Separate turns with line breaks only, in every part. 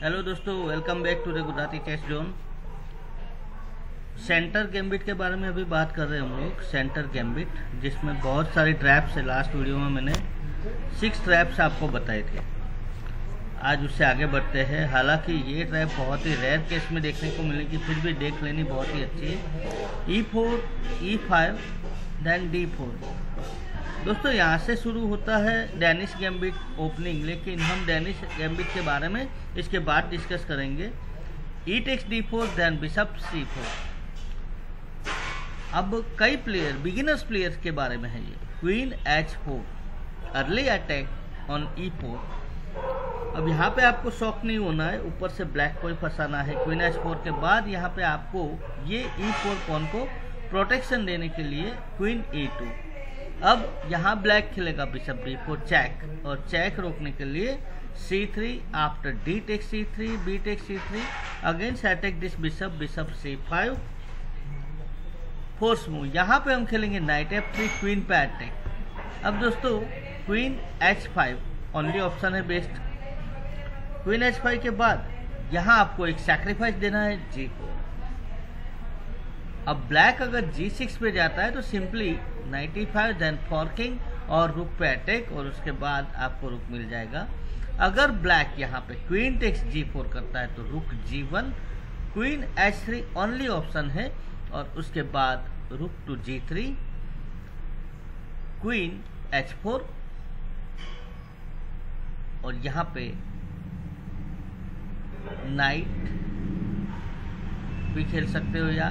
Hello दोस्तों welcome back to the Gujarati chess zone centre gambit के बारे में अभी बात कर रहे हैं हम लोग सेंटर गैम्बिट जिसमें बहुत सारे ट्रैप्स है लास्ट वीडियो में मैंने सिक्स ट्रैप्स आपको बताए थे। आज उससे आगे बढ़ते हैं। हालाँकि ये ट्रैप बहुत ही रेयर केस में देखने को मिलेगी फिर भी देख लेनी बहुत ही अच्छी है। E four E five then D four दोस्तों, यहाँ से शुरू होता है डेनिश गैम्बिट ओपनिंग लेकिन हम डेनिश गैम्बिट के बारे में इसके बाद डिस्कस करेंगे। E takes D four then bishop C four अब कई प्लेयर बिगिनर्स प्लेयर्स के बारे में है ये। Queen H four early attack on E four अब यहाँ पे आपको शौक नहीं होना है, ऊपर से ब्लैक कोई फंसाना है। क्वीन एच फोर के बाद यहाँ पे आपको ये ई फोर पॉन को प्रोटेक्शन देने के लिए क्वीन ई टू अब यहाँ ब्लैक खेलेगा बिशप बी फोर चैक और चैक रोकने के लिए C three after D take C three B take C three against attack this bishop bishop C five force move यहाँ पे हम खेलेंगे नाइट एफ़ थ्री क्वीन पे अटैक अब दोस्तों queen H five only option है बेस्ट क्वीन एच फाइव के बाद यहाँ आपको एक सैक्रिफाइस देना है जी को अब ब्लैक अगर जी सिक्स पे जाता है तो सिंपली 95 फाइव देन फॉर्किंग और रुक पे अटैक और उसके बाद आपको रुक मिल जाएगा। अगर ब्लैक यहाँ पे क्वीन टेक्स जी फोर करता है तो rook G one queen H three only option है और उसके बाद rook to G three queen H और यहाँ पे नाइट भी खेल सकते हो या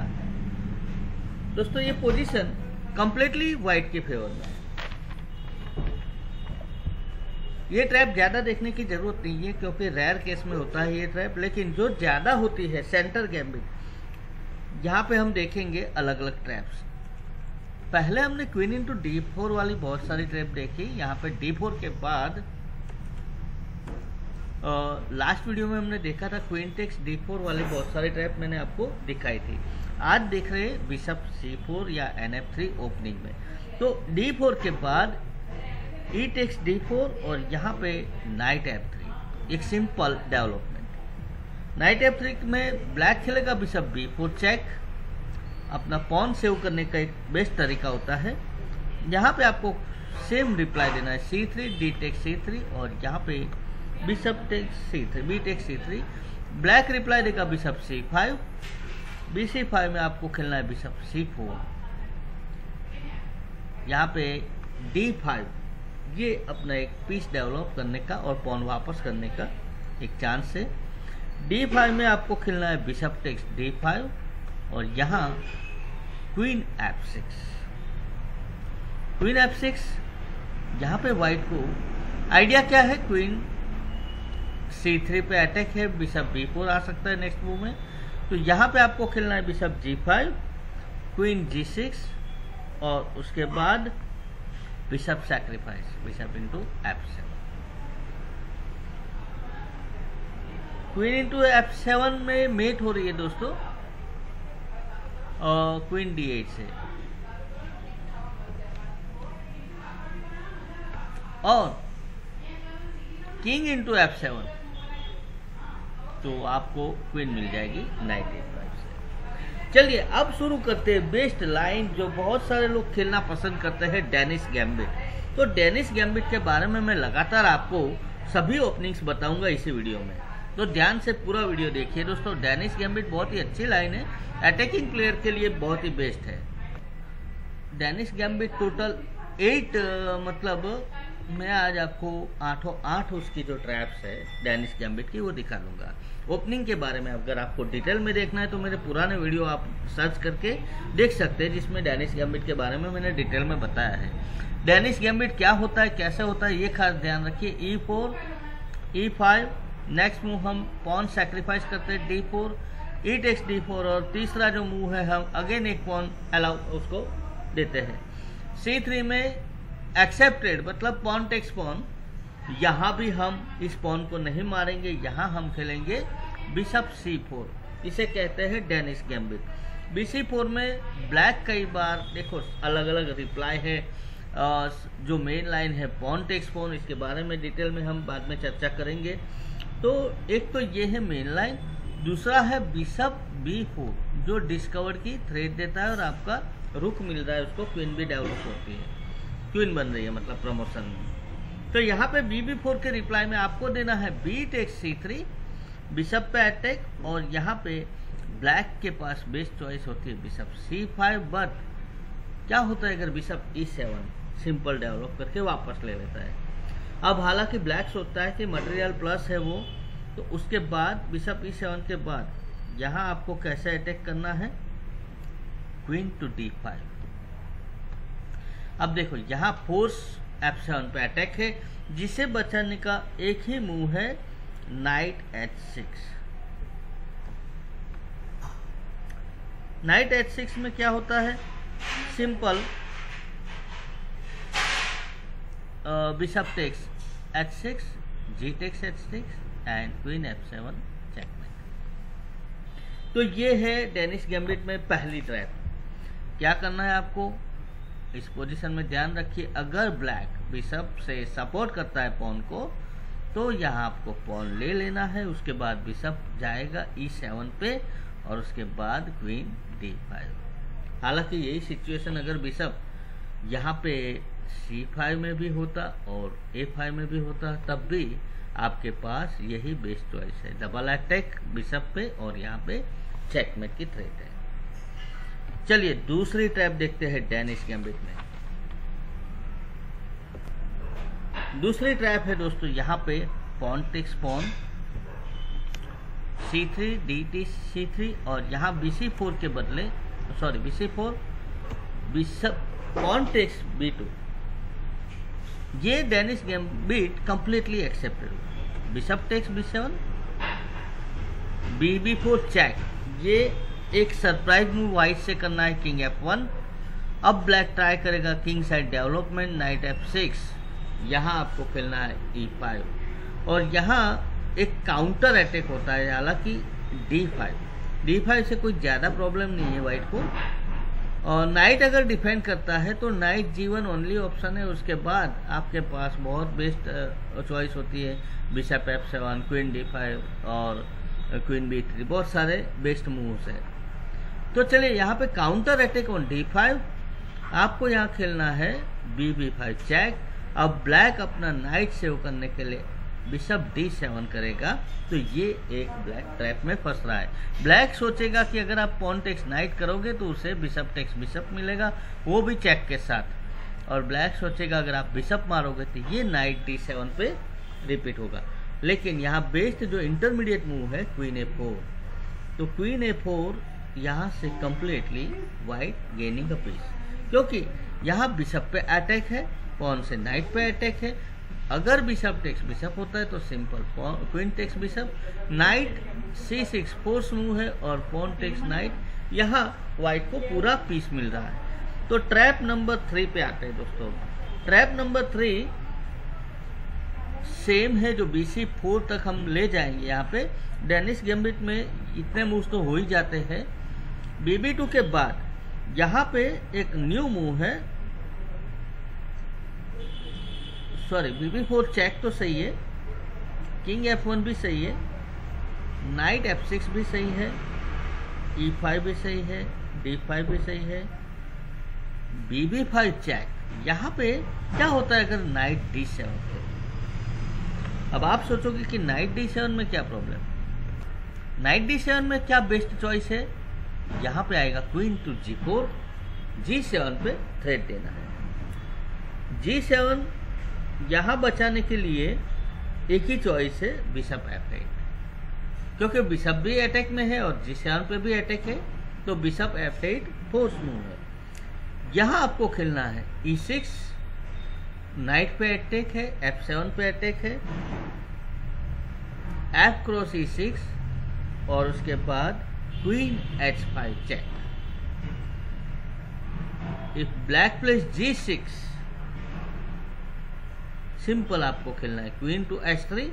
दोस्तों, ये पोजीशन कंप्लीटली वाइट के फेवर में ये ट्रैप ज़्यादा देखने की ज़रूरत नहीं है, क्योंकि रेयर केस में होता है ये ट्रैप लेकिन जो ज़्यादा होती है सेंटर गैम्बिट यहाँ पे हम देखेंगे अलग अलग ट्रैप्स पहले हमने क्वीन इंटू डी फोर वाली बहुत सारी ट्रैप देखी, यहाँ पे डी फोर के बाद लास्ट वीडियो में हमने देखा था क्वीन टेक्स डी फोर वाली बहुत सारी ट्रैप मैंने आपको दिखाई थी। आज देख रहे हैं बिशप सी फोर या एन एफ़ थ्री ओपनिंग में। तो डी फोर के बाद ई टेक्स डी और यहाँ पे नाइट एफ़ थ्री एक simple development knight F three में ब्लैक खेलेगा बिशप बी फोर चेक अपना पॉन सेव करने का एक बेस्ट तरीका होता है। यहाँ पे आपको सेम रिप्लाई देना है। C three D takes C three और यहाँ पे bishop takes C three B takes C three black reply देगा bishop C five B C five में आपको खेलना है बिशप सी फोर यहाँ पे डी फाइव ये अपना एक पीस डेवलप करने का और पॉन वापस करने का एक चांस है। डी फाइव में आपको खेलना है बिशप टेक्स डी फाइव और यहाँ queen F six queen F six यहाँ पे वाइट को आइडिया क्या है? क्वीन सी थ्री पे अटैक है बिशप बी फोर आ सकता है नेक्स्ट मूव में। तो यहाँ पे आपको खेलना है bishop G five queen G six और उसके बाद bishop sacrifice bishop into F seven queen into F seven में मेट हो रही है दोस्तों, और क्वीन डी एट से। और किंग इंटू एफ़ सेवन तो आपको क्वीन मिल जाएगी नाइट एट फाइव से। चलिए, अब शुरू करते हैं बेस्ट लाइन जो बहुत सारे लोग खेलना पसंद करते हैं डेनिस गैम्बिट तो डेनिस गैम्बिट के बारे में मैं लगातार आपको सभी ओपनिंग्स बताऊँगा इसी वीडियो में। तो ध्यान से पूरा वीडियो देखिए दोस्तों डेनिस गैम्बिट बहुत ही अच्छी लाइन है। अटैकिंग प्लेयर के लिए बहुत ही बेस्ट है। डेनिस गैम्बिट टोटल एट मतलब मैं आज आपको आठों, आठ उसकी जो ट्रैप्स है डेनिस गैम्बिट की, वो दिखा दूँगा ओपनिंग के बारे में अगर आपको डिटेल में देखना है तो मेरे पुराने वीडियो आप सर्च करके देख सकते हैं, जिसमें डेनिस गैम्बिट के बारे में मैंने डिटेल में बताया है। डेनिस गैम्बिट क्या होता है, कैसे होता है, ये खास ध्यान रखिए। E four E five next move हम पॉन सेक्रीफाइस करते हैं D four E takes D four और तीसरा जो मूव है, हम अगेन एक पॉन अलाउ उसको देते हैं। सी थ्री में एक्सेप्टेड मतलब पॉन टेक्स पॉन यहाँ भी हम इस पॉन को नहीं मारेंगे, यहाँ हम खेलेंगे बिशप सी फोर इसे कहते हैं Danish gambit B C four में ब्लैक कई बार, देखो अलग अलग रिप्लाई है जो मेन लाइन है पॉन टेक्स पॉन इसके बारे में डिटेल में हम बाद में चर्चा करेंगे। तो एक तो ये है मेन लाइन दूसरा है बिशप बी फोर जो डिस्कवर की थ्रेड देता है और आपका रुख मिल रहा है, उसको क्वीन भी डेवलप होती है। क्वीन बन रही है मतलब प्रमोशन में तो यहाँ पे बी बी फोर के रिप्लाई में आपको देना है B take C three bishop पे अटैक और यहाँ पे ब्लैक के पास बेस्ट चॉइस होती है बिशप सी फाइव बट क्या होता है अगर bishop E seven simple develop करके वापस ले लेता है? अब हालाँकि ब्लैक सोचता है कि मटेरियल प्लस है वो तो उसके बाद बिशप ई सेवन के बाद यहाँ आपको कैसे अटैक करना है? क्वीन टू डी फाइव अब देखो, यहाँ फोर्स एफ़ सेवन पे अटैक है, जिसे बचाने का एक ही मूव है knight H six knight H six में क्या होता है? Simple bishop takes H six G takes H six and queen F seven checkmate तो ये है डेनिस गैम्बिट में पहली ट्रैप क्या करना है आपको? इस पोजीशन में ध्यान रखिए, अगर ब्लैक बिशप से सपोर्ट करता है पॉन को तो यहाँ आपको पॉन ले लेना है, उसके बाद बिशप जाएगा ई e सेवन पे, और उसके बाद क्वीन डी फाइव हालाँकि यही सिचुएशन अगर बिशप यहाँ पे सी फाइव में भी होता और ए फाइव में भी होता, तब भी आपके पास यही बेस्ट चॉइस है। डबल अटैक बिशप पे और यहाँ पे चेकमेट की थ्रेट है। चलिए, दूसरी ट्रैप देखते हैं डेनिस गैम्बिट में। दूसरी ट्रैप है दोस्तों, यहाँ पे pawn takes pawn C three D T C three और यहाँ बी सी फोर के बदले sorry B C four bishop pawn takes B two ये Danish gambit completely accepted bishop takes B seven B B four check ये एक surprise move white से करना है किंग एफ़ वन। अब ब्लैक ट्राई करेगा king side development, knight F six. यहाँ आपको खेलना है ई e फाइव और यहाँ एक काउंटर अटैक होता है, हालाँकि डी फाइव डी फाइव से कोई ज़्यादा प्रॉब्लम नहीं है वाइट को। और नाइट अगर डिफेंड करता है तो नाइट जीवन ओनली ऑप्शन है। उसके बाद आपके पास बहुत बेस्ट चॉइस होती है। Bishop F seven queen D five और क्वीन बी थ्री बहुत सारे बेस्ट मूव्स है। तो चलिए, यहाँ पे counter attack on D five आपको यहाँ खेलना है बी बी फाइव चैक अब ब्लैक अपना नाइट सेव करने के लिए बिशप डी सेवन करेगा। तो ये एक ब्लैक ट्रैप में फंस रहा है। ब्लैक सोचेगा कि अगर आप पॉन टेक्स नाइट करोगे तो उसे बिशप टेक्स बिशप मिलेगा, वो भी चेक के साथ। और ब्लैक सोचेगा अगर आप बिशप मारोगे तो ये नाइट डी सेवन पे रिपीट होगा। लेकिन यहाँ बेस्ट जो इंटरमीडिएट मूव है क्वीन ए फोर तो क्वीन ए फोर यहाँ से completely white gaining a piece क्योंकि यहाँ बिशप पे अटैक है पॉन से नाइट पे अटैक है. अगर बिशप टेक्स बिशप होता है तो simple queen takes bishop knight C six force move है और पॉन टेक्स नाइट यहाँ व्हाइट को पूरा पीस मिल रहा है. तो ट्रैप नंबर थ्री पे आते हैं दोस्तों. ट्रैप नंबर थ्री सेम है जो बीसी फोर तक हम ले जाएँगे यहाँ पे। डेनिस गेम्बिट में इतने मूव तो हो ही जाते हैं। बीबी टू के बाद यहाँ पे एक न्यू मूव है। Sorry B B four check तो सही है। किंग एफ़ वन भी सही है। नाइट एफ़ सिक्स भी सही है। ई e फाइव भी सही है। डी फाइव भी सही है। बी बी फाइव चेक यहाँ पे क्या होता है अगर नाइट डी सेवन अब आप सोचोगे कि नाइट डी सेवन में क्या प्रॉब्लम नाइट डी सेवन में क्या बेस्ट चॉइस है? यहाँ पे आएगा queen to G four G seven पे थ्रेड देना है। जी सेवन यहाँ बचाने के लिए एक ही चॉइस है बिशप एफ़ एट क्योंकि बिशप भी अटैक में है और जी सेवन पे भी अटैक है तो bishop F eight force move है। यहाँ आपको खेलना है ई सिक्स नाइट पे अटैक है एफ़ सेवन पे अटैक है एफ़ क्रॉस ई सिक्स और उसके बाद queen H five check if black place G six simple आपको खेलना है क्वीन टू एच थ्री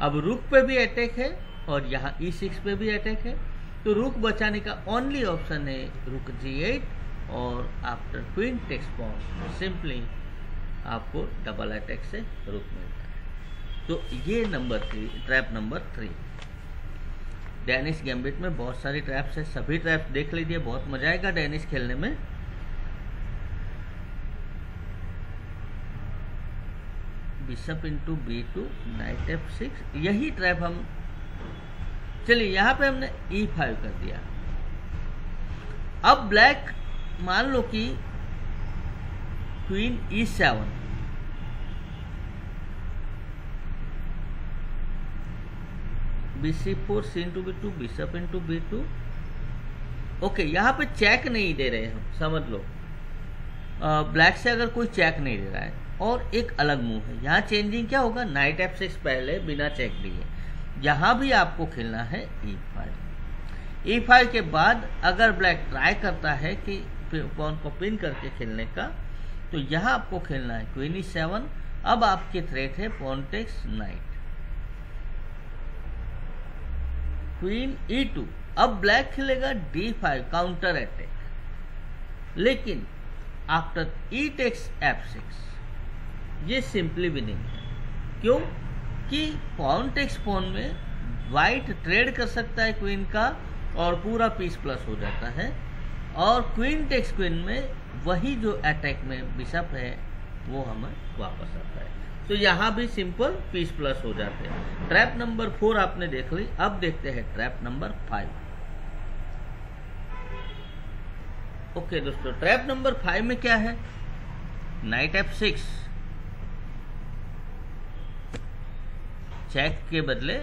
अब रुक पे भी अटैक है और यहाँ ई e सिक्स पे भी अटैक है. तो रुक बचाने का ओनली ऑप्शन है रुक जी एट और after queen takes pawn simply आपको डबल अटैक से रुक मिलता है। तो ये number three trap number three Danish gambit में बहुत सारी ट्रैप्स है, सभी ट्रैप्स देख लीजिए, बहुत मज़ा आएगा डेनिस खेलने में। Bishop into B two knight F six यही ट्रैप हम चलिए, यहाँ पे हमने ई e फाइव कर दिया। अब ब्लैक मान लो कि four C into B two bishop into B two okay यहाँ पे चेक नहीं दे रहे हम, समझ लो। ब्लैक से अगर कोई चेक नहीं दे रहा है, और एक अलग मूव है। यहाँ चेंजिंग क्या होगा? नाइट एफ़ सिक्स पहले, बिना चेक दिए। यहाँ भी आपको खेलना है ई फाइव ई फाइव के बाद अगर ब्लैक ट्राई करता है कि पॉन को पिन करके खेलने का तो यहाँ आपको खेलना है क्वीन ई सेवन अब आपके थ्रेट है pawn takes knight queen E two अब ब्लैक खेलेगा डी फाइव काउंटर अटैक लेकिन after E takes F six ये सिंपली भी नहीं है। क्यों? कि पॉन टेक्स पॉन में वाइट ट्रेड कर सकता है क्वीन का, और पूरा पीस प्लस हो जाता है। और क्वीन टेक्स क्वीन में वही जो अटैक में बिशप है, वो हमें वापस आता है। तो यहाँ भी सिंपल पीस प्लस हो जाते हैं। ट्रैप नंबर फोर आपने देख ली, अब देखते हैं ट्रैप नंबर फाइव ओके दोस्तों ट्रैप नंबर फाइव में क्या है? नाइट एफ़ सिक्स चेक के बदले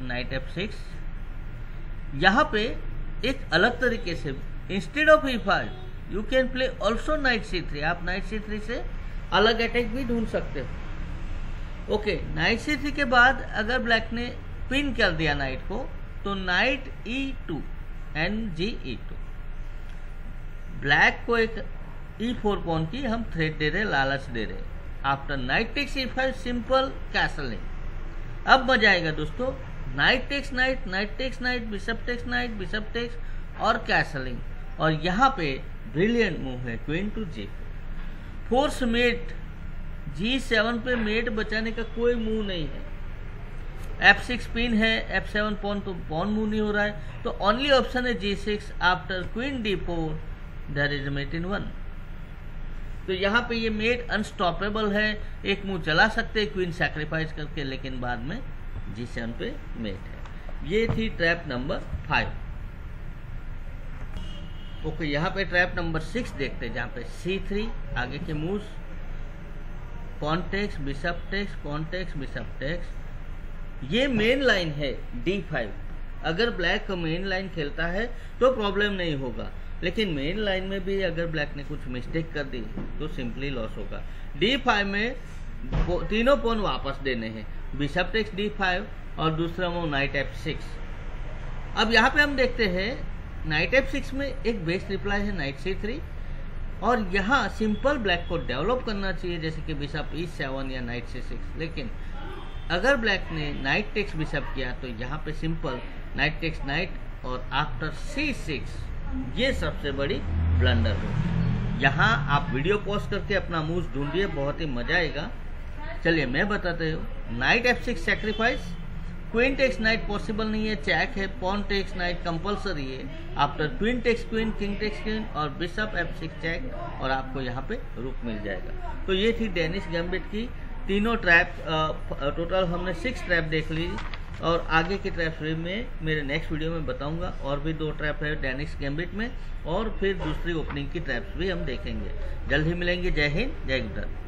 नाइट एफ़ सिक्स यहाँ पे एक अलग तरीके से instead of E five you can play also knight C three आप नाइट सी थ्री से अलग अटैक भी ढूंढ सकते हो। ओके नाइट सी थ्री के बाद अगर ब्लैक ने पिन कर दिया नाइट को तो knight E two N G E two black को एक ई फोर पॉन की हम थ्रेड दे रहे लालच दे रहे after knight takes E five simple castling अब मज़ा आएगा दोस्तों। Knight takes knight knight takes knight bishop takes knight bishop takes और कैसलिंग और यहाँ पे ब्रिलियंट मूव है queen to G force mate G seven पे मेट बचाने का कोई मूव नहीं है। एफ़ सिक्स पिन है एफ़ सेवन पॉन तो पॉन मूव नहीं हो रहा है। तो ओनली ऑप्शन है G six after queen D four there is mate in one तो यहाँ पे ये मेट अनस्टॉपेबल है, एक मुँह चला सकते हैं क्वीन सेक्रीफाइस करके, लेकिन बाद में जी सेवन पे मेट है। ये थी ट्रैप नंबर फाइव ओके, यहाँ पे ट्रैप नंबर सिक्स देखते हैं, जहाँ पे सी थ्री, आगे के move context bishop takes context bishop takes ये मेन लाइन है डी फाइव। अगर ब्लैक मेन लाइन खेलता है तो प्रॉब्लम नहीं होगा, लेकिन मेन लाइन में भी अगर ब्लैक ने कुछ मिस्टेक कर दी तो सिंपली लॉस होगा। डी फाइव में तीनों पोन वापस देने हैं बिशप टेक्स डी फाइव और दूसरा वो नाइट एफ़ सिक्स। अब यहाँ पे हम देखते हैं नाइट एफ़ सिक्स में एक बेस्ट रिप्लाई है नाइट सी थ्री और यहाँ सिंपल ब्लैक को डेवलप करना चाहिए, जैसे कि बिशप ई सेवन या नाइट सी सिक्स लेकिन अगर ब्लैक ने नाइट टेक्स बिशप किया तो यहाँ पे सिंपल नाइट टेक्स नाइट और आफ्टर सी सिक्स ये सबसे बड़ी ब्लंडर हो। यहाँ आप वीडियो पॉज करके अपना मूव ढूंढिए, बहुत ही मज़ा आएगा। चलिए, मैं बताते हूँ। Knight F six sacrifice queen takes knight possible नहीं है चैक है पॉन टेक्स नाइट कंपलसरी है। After queen takes queen king takes queen और बिशप एफ़ सिक्स चैक और आपको यहाँ पे रुक मिल जाएगा। तो ये थी डेनिस गैम्बिट की तीनों ट्रैप टोटल हमने सिक्स ट्रैप देख ली और आगे की ट्रैप में मेरे नेक्स्ट वीडियो में बताऊँगा और भी दो ट्रैप है डेनिक्स गैम्बिट में और फिर दूसरी ओपनिंग की ट्रैप्स भी हम देखेंगे। जल्द ही मिलेंगे। जय हिंद, जय गुजरात